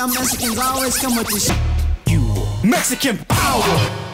Y'all Mexicans always come with this. You Mexican power.